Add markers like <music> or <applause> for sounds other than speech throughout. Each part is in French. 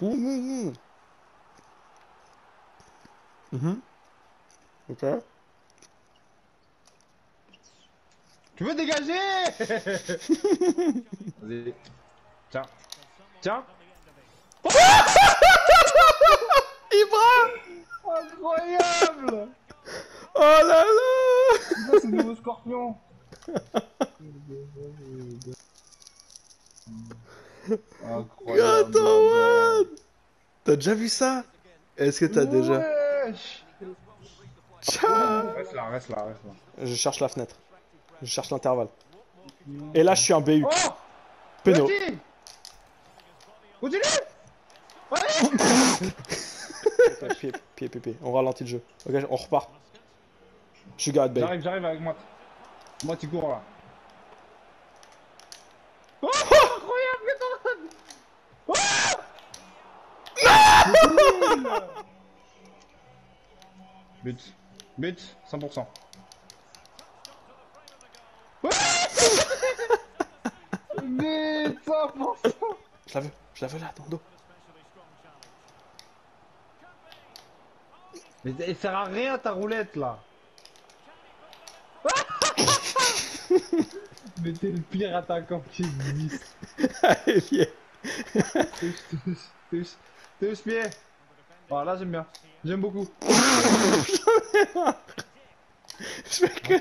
Mmh, mmh, mmh. Mhm. Ok. Tu veux dégager? <laughs> Vas-y. Tiens. Tiens. <laughs> Ibra Incroyable Oh là là c'est le nouveau scorpion. Incroyable. <laughs> Attends, T'as déjà vu ça? Est-ce que t'as déjà... Wesh. Ciao Reste là, reste là, reste là. Je cherche la fenêtre. Je cherche l'intervalle. Et là, je suis un BU. Oh Péno. Continue Pied, pied, pied, pied. On ralentit le jeu. Ok, on repart. Je suis Bale. J'arrive, j'arrive avec moi. Moi, tu cours là. Oh Incroyable, Oh <laughs> But. But, 100%. But, 100% Je la veux, je la veux là, dans le dos. Mais elle sert à rien ta roulette là <laughs> Mais t'es le pire attaquant qui existe <laughs> Allez, viens. Touche, touche, touche, touche pied Oh là j'aime bien, j'aime beaucoup. <laughs> Je fais que...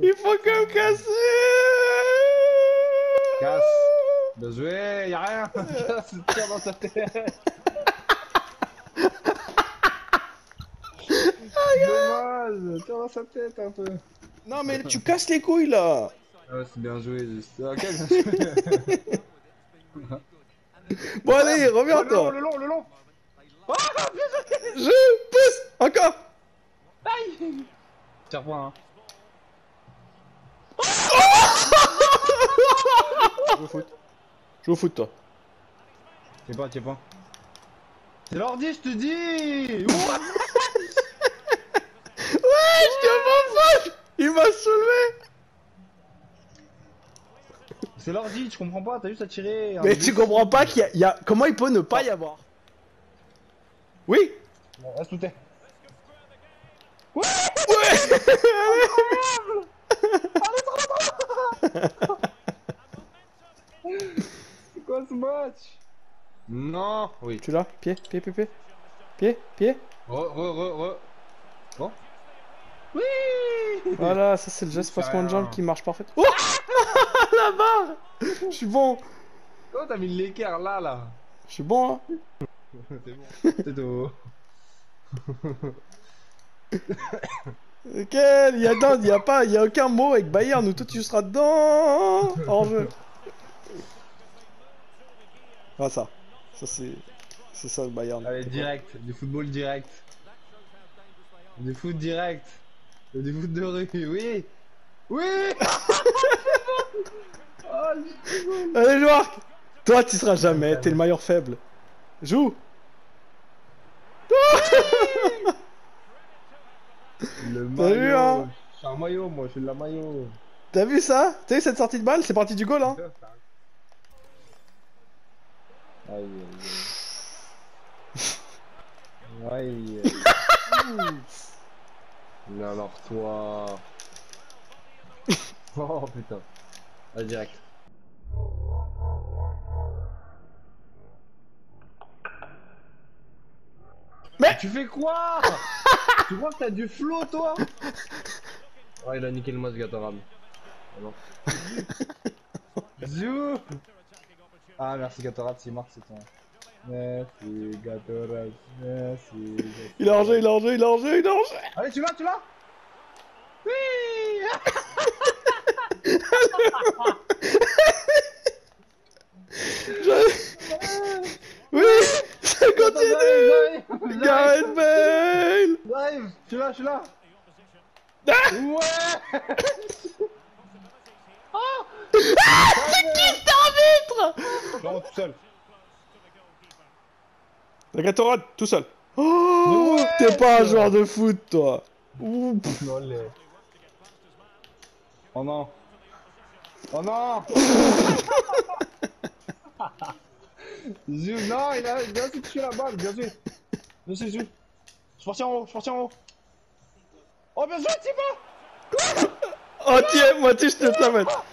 Il faut que me casser. Casse. Bien joué, y'a rien. <laughs> Casse, tire dans sa tête. Dommage, tire dans sa tête un peu. Non mais tu casses les couilles là. Ah ouais, c'est bien joué, juste. Ok, bien <laughs> joué. Bon allez, reviens toi. le long, le long Je pousse Encore Tire pas, hein <laughs> Joue au foot. Joue au foot toi. Tiens pas, tiens pas. C'est l'ordi, je te dis <laughs> Ouais, je mon pote Il m'a soulevé C'est l'ordi, tu comprends pas, t'as juste à tirer. Mais tu comprends pas qu'il y a... Comment il peut ne pas y avoir? Oui Bon, reste où t'es. Ouais C'est quoi ce match? Non Oui. Tu l'as? Pied, pied, pied, pied. Pied, pied. Re, re, re, re. Bon Oui Voilà, ça c'est le geste passement de jambe qui marche parfait. Oh <laughs> La barre Je suis bon Oh, t'as mis l'équerre là, là? Je suis bon hein C'est bon. <laughs> C'est tout. Nickel, il y a dedans, il y a pas, il y a aucun mot avec Bayern où toi tu seras dedans en jeu. Ah ça, ça c'est, c'est ça le Bayern. Allez, direct, du football direct. Du foot direct. Du foot de rue, oui Oui Oh, le Allez joueur, toi tu seras jamais, t'es le maillot faible. Joue. Le T'as vu, maillot hein Je suis un maillot, moi, je suis de la maillot. T'as vu ça T'as vu cette sortie de balle C'est parti du goal hein Aïe, aïe, aïe. Aïe, aïe. Mais <laughs> alors toi... <laughs> Oh putain. Allez, direct. Mais- Tu fais quoi <laughs> Tu crois que t'as du flow toi <laughs> Oh il a niqué le Gatorade. Ah non. Zou Ah merci Gatorade, c'est marque c'est ton. Merci Gatorade, merci. Il est en jeu, il est en jeu, il est en jeu, il est en jeu. Allez tu l'as, tu l'as Oui <laughs> Je- Oui, ça continue. Gareth Bale. Drive Tu l'as, tu l'as Ah Ouais Qui t'arbitre Non, tout seul. La Gatorade, tout seul. Oh, Ouais, t'es pas un joueur de foot, toi. Ouh, pff. Non, les... Oh non Oh non <laughs> Zou, non, il a bien touché la balle, bien joué. Bien joué, Zou. Je suis parti en haut, je suis parti en haut. Oh, bien joué, Thibaut Oh tiens, moi tu je te la mettre.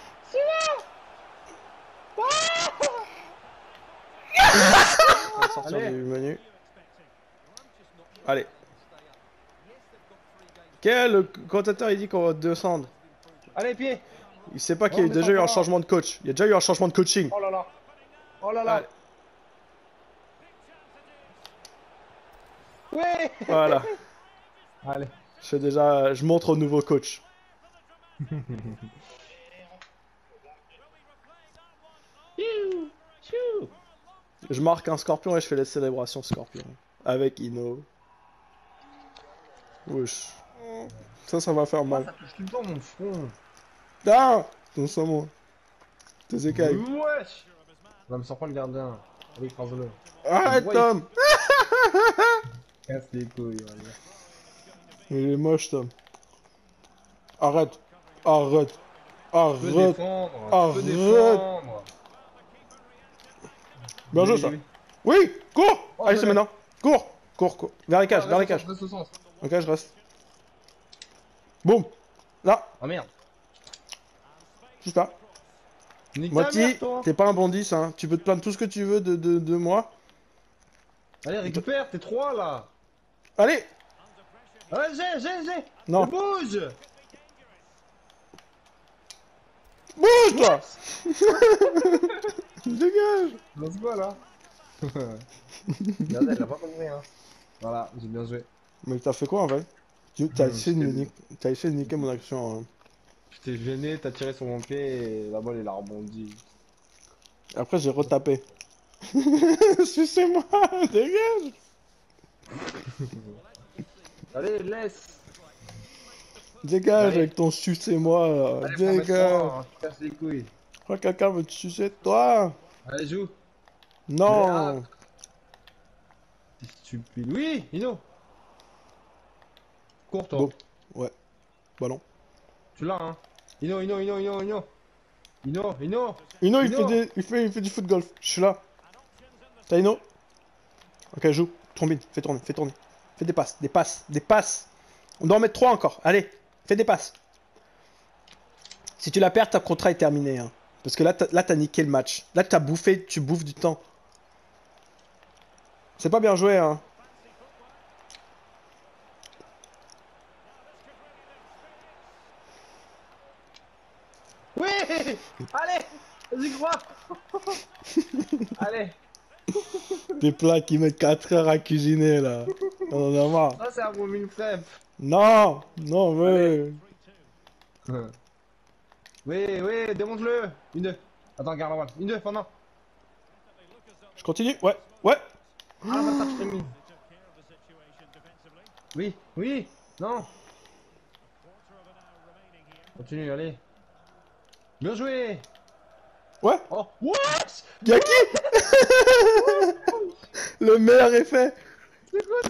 On va sortir Allez. du menu. Allez. Quel le commentateur il dit qu'on va descendre Allez, pied Il sait pas qu'il y a déjà eu un changement de coach. Il y a déjà eu un changement de coaching. Oh là là Oh là là Allez. Ouais Voilà. <laughs> Allez. Je fais déjà, je montre au nouveau coach. <laughs> Je marque un scorpion et je fais les célébrations scorpion. Avec Ino. Wesh. Ça, ça va faire mal. Ça touche tout le temps mon front. Ah Ton saumon. Tes écailles. Wesh Va me sortir le gardien. Allez, écrase-le. Arrête. Tom Casse les couilles, voilà. Il est moche, Tom. Arrête. Arrête. Peux Arrête. défendre. Arrête. Tu peux défendre. Bien joué, ça. oui. Oui Cours Oh, Allez, c'est maintenant. Cours Cours, cours. Vers les cages, Ah, vers les cages. Ok, je reste. Là, Ah merde. juste là. Toi. t'es pas un bon 10, hein. Tu peux te plaindre tout ce que tu veux de, de, de moi. Allez, récupère, t'es 3 là. Allez Ouais, j'ai, j'ai, j'ai. Non, Bouge bouge toi <laughs> Dégage Let's go là. Regardez, elle a pas compris, hein. Voilà, j'ai bien joué. Mais t'as fait quoi en fait Tu- T'as essayé, de niquer- t'as essayé de niquer mon action. hein. J'étais gêné, t'as tiré sur mon pied et la balle elle a rebondi. Après, j'ai retapé. <laughs> Sucez-moi <laughs> Dégage Allez, laisse Dégage Allez. avec ton sucez-moi là. Allez, en mettre Dégage hein, les couilles. Je crois que quelqu'un veut te sucer toi Allez, joue Non T'es stupide. Oui, Ino Cours toi. Bon. Bah non. Tu l'as, hein Ino, Ino, Ino, Ino, Ino Ino, Ino Ino, il fait, des... il, fait, il fait du foot golf. Je suis là. T'as Ino? Ok, joue. Trombine. Fais tourner, fais tourner. Fais des passes, des passes, des passes. On doit en mettre 3 encore. Allez, fais des passes. Si tu la perds, ta contrat est terminé. Hein. Parce que là, t'as là, t'as niqué le match. Là, t'as bouffé, tu bouffes du temps. C'est pas bien joué, hein. Oui Allez Vas-y, crois <laughs> Allez <laughs> Des plats qui mettent 4 heures à cuisiner, là. On en a marre. Ça, c'est un bon mille prep Non Non, mais... <laughs> Oui, oui, démonte-le Une, deux. Attends, garde la balle. Une, deux, pendant. Je continue? Ouais, ouais Ah, je t'ai mis. Oui, oui, non. Continue, allez. Bien joué Ouais Oh, what? Y'a qui? <laughs> Le meilleur effet. C'est quoi